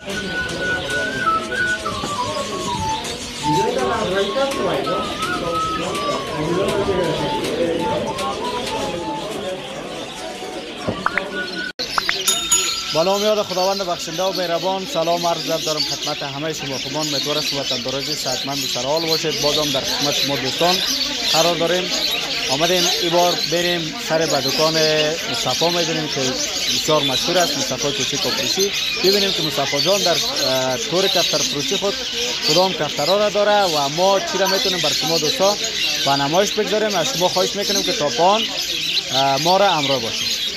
با نام خداوند بخشنده و مهربان. سلام عرض دارم خدمت همه شما خوبان. امیدوارم شما تندرست صحتمند و سرحال باشید. بازم در خدمت شما دوستان قرار داریم. آمدیم این بار بریم سر به دکان مصطفی می‌بینیم که بسیار مشهور است مصطفی کوچی کفروشی ببینیم که مصطفی جان در طور کفتر فروشی خود کدام کفترها را داره و ما چی را می‌تونیم بر شما دوستا به نمایش بگذاریم از شما خواهش می‌کنیم که تا پان ما را امراه باشید.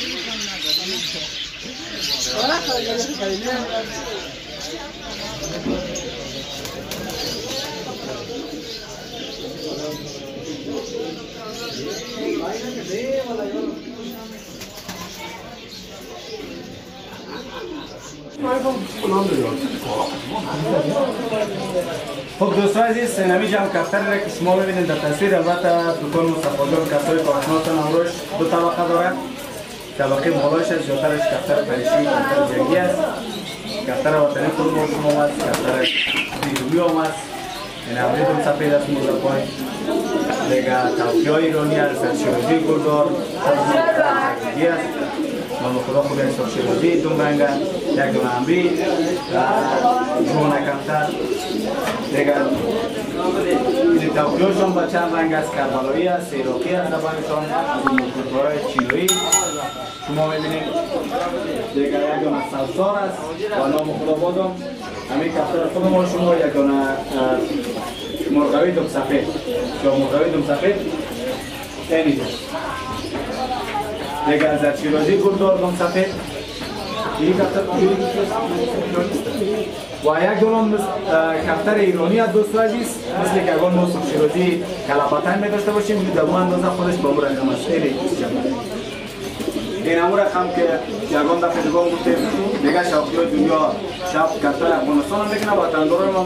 خب دوستان عزیز نمی جمع کفتر را که شما ببینید در تصویر البته دکان جان کفتر کارشناسان امروش دو طبقه داره طبقه بالایش از جاترش کفتر پریشی کفتر جنگی است کفتر وطنی خود ما شما است کفتر دیروی هم این اولی دم سفید است موزه پای دیگه توفی های ایرانی است شیروزی گردار جنگی است مال خدا خوب است شیروزی دوم رنگه یک جون کفتر دیگه این توفیاشون با چند رنگ است کربلایی است سیراقی است. دبایشان کلتورهای چیلویی شما می‌بینید دیگه یک دونه سلسار است با نام خدا بادم همین کفتر خود ما شما یک دونه مرغوی دم سفید یا مرغوی دم سفید اینیده دیگه از چیرازی گردار دم سفید این کفتر و یک دونم کفتر ایرانی از دوست عزیز مثل که اگان ما شیرازی کلپتن می داشته باشیم. در اون اندازه خودش با اون رقم است خیلی این امور هم که یگان دفعه نگاه بودیم دیگه شوقی دنیا شب کفتر افغانستان هم دیگه وطن دارم هم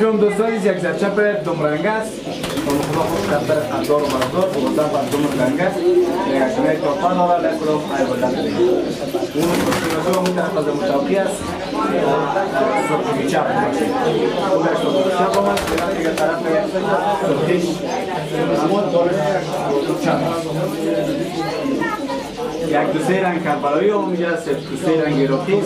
روم دوستان یک زرچپ دوم رنگ است خدا خود کفتر اندار و مردار بودن بر دوم رنگ است یک شمه توپا داره لیکن رو های بودن اون کفتر اون طرف از متوقی است سرخی چپ اون سرخی چپ هم است دیگه طرف سرخیش همون داره چپ jak düzeren kabarıyor onca sep düzeren gerotiz.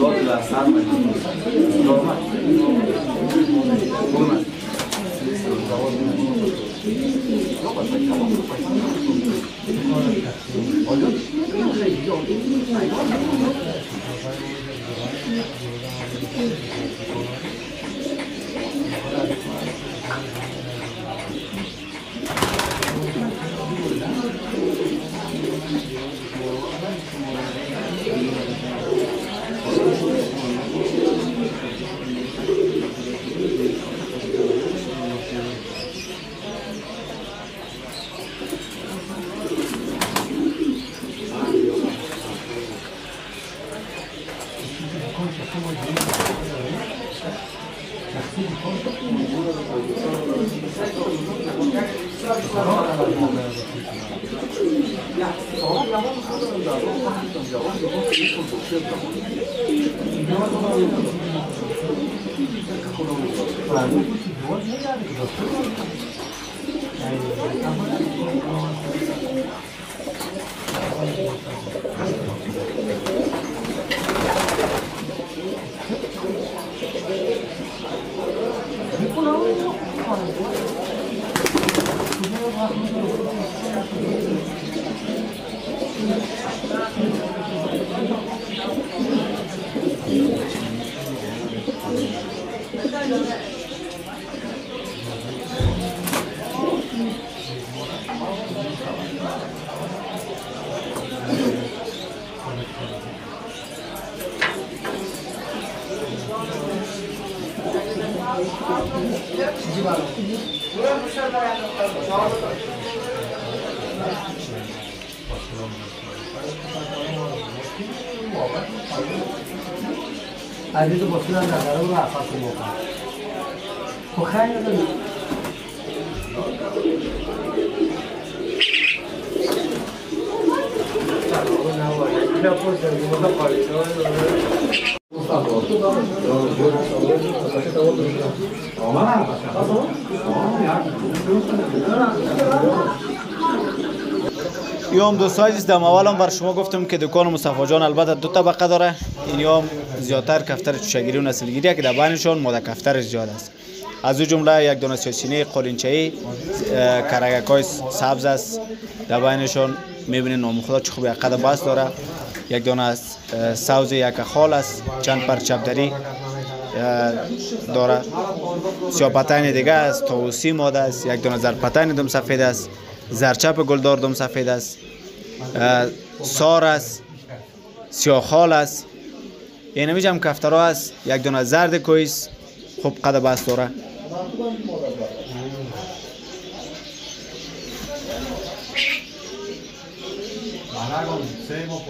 Dort la. 本当に。आलू कुछ बोल नहीं जा रही জীবাণু আজি তো বস্তু নাজানো না আশা কৰিব পাৰে সহায় নাজানো না পইচা দিব পাৰিছোঁ یوم هم دو سایز است دم اول هم بر شما گفتم که دکان مصطفی جان البته دو طبقه داره. این هم زیادتر کفتر چوشگیری و نسلگیری که در بینشان ماده کفتر زیاد است. از او جمله یک دونه سیاسینه قلینچه‌ای کرگکای سبز است. در بینشان می‌بینید نام خدا چه خوبی قدم بس داره. یک دونه از سوز یک خال است چند پر چپدری داره. سیاپتین دیگه است توسی ماده است یک دونه زرپتین دم سفید است زرچپ گلدار دم سفید است سار است سیاخال است. این هم کفترها است یک دونه زرد کویس خوب قد بست داره.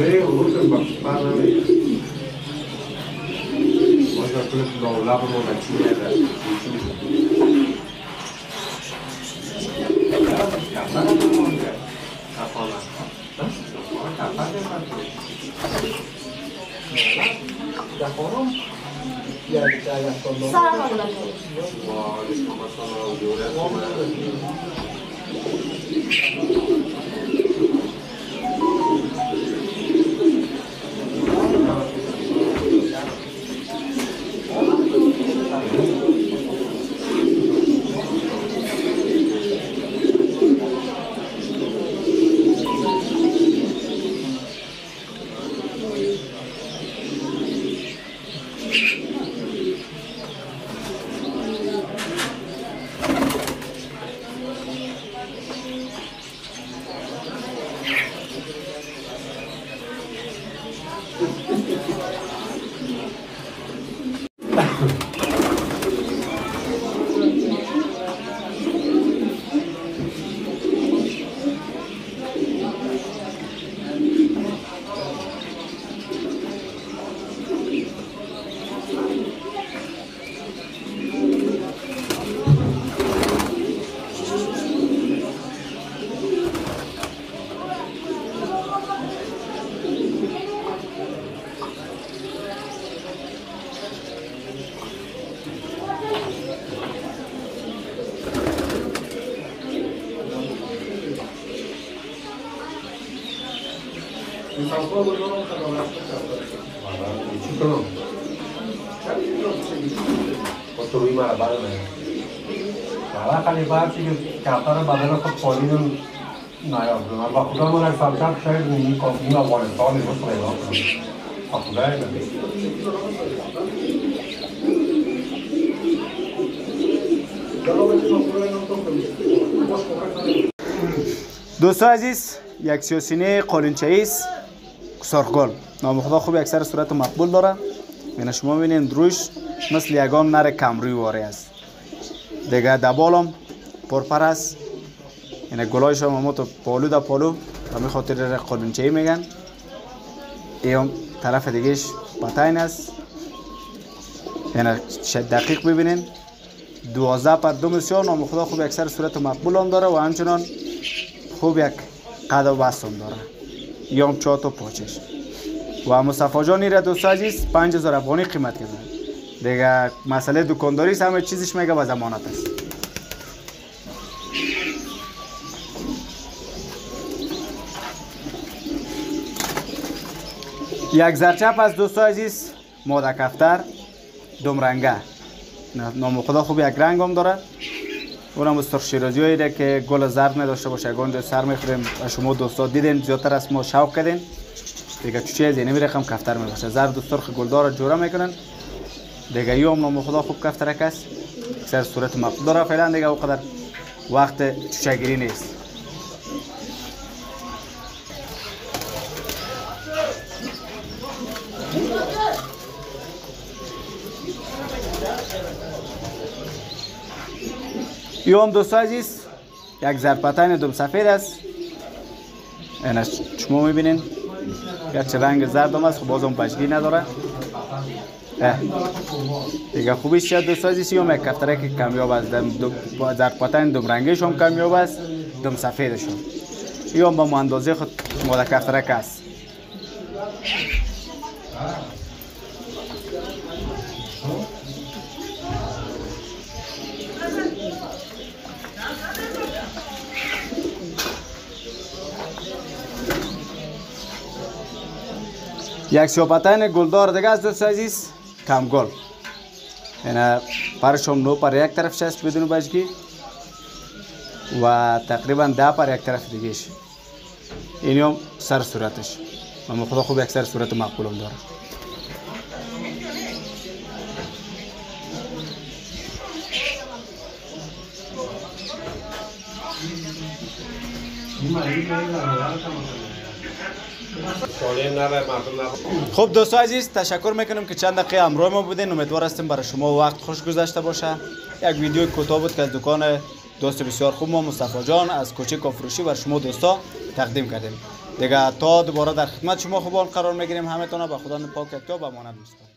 Wewe unaweza kupana Wacha kule ndo labo ndo nachia na Salam alaikum. కొత్త మా బాధ చాలా కానీ బాగా చేస్తారా బాధలో పడిన Agora cuidado na fábrica cheia de covinho laboratório, eu falei, não, faculdade também. دوستان عزیز یک سیاسینه قارنچه ایست سرخگل نام خدا خوب یک سر صورت مقبول داره. یعنی شما ببینید روش مثل یگان نر کمروی واره است. دیگه دبالم پرپر است. یعنی گلایش هم ما تو پالو دا پالو. همین خاطر قالینچه ای میگن. این طرف دیگهش پتاین است. یعنی دقیق ببینین. 12 پر دو بسیار نام خدا خوب اکثر صورت مقبول هم داره و همچنان خوب یک قد و بست هم داره. یا هم چهار تا پاچش. و مصطفی جان را دوست عزیز 5000 افغانی قیمت کرده دیگه مسئله دکانداری همه چیزش میگه به ضمانت است. یک زرچپ از دوستای عزیز ماده کفتر دوم رنگه نه- نام خدا خوب یک رنگ هم داره. اونم سرخ شیرازی هایی که گل زرد نداشته باشه. گنج سر می‌خوریم و شما دوستا دیدین زیادتر از ما شوق کردین. دیگه چوچه از اینمی رقم کفتر می باشه زرد و سرخ گلدار جوره می‌کنن. دیگه یوم نام خدا خوب کفترک است اکثر صورت مقبول داره فعلا دیگه اوقدر وقت چوچه گیری نیست. یو هم دوست عزیز یک زرپتن دوم سفید است اینش شما می‌بینین یک رنگ زرد هم است خب بازم پشگی نداره اه. دیگه خوبیش چه دوست عزیز یوم یک کفتره که کمیاب است دم دو زرپتن دوم رنگش هم کمیاب است دوم سفیدش هم یو هم با اندازه خود ماده کفتره است یک سیاپتن گلدار دیگه از دوست عزیز. کم گل. یعنی پرش هم نو پر یک طرف است بدون بچگی و تقریبا ده پر یک طرف دیگهش این هم سر صورتش. و خدا خوب یک سر صورت مقبول هم داره خب دوستان عزیز تشکر می‌کنم که چند دقیقه همراه ما بودین. امیدوار هستیم برای شما وقت خوش گذشته باشه. یک ویدیو کوتاه بود که از دکان دوست بسیار خوب ما مصطفی جان از کوچه کافروشی بر شما دوستا تقدیم کردیم. دیگه تا دوباره در خدمت شما خوبان قرار می‌گیریم. همتون به خدا پاک و امانت میسپارم.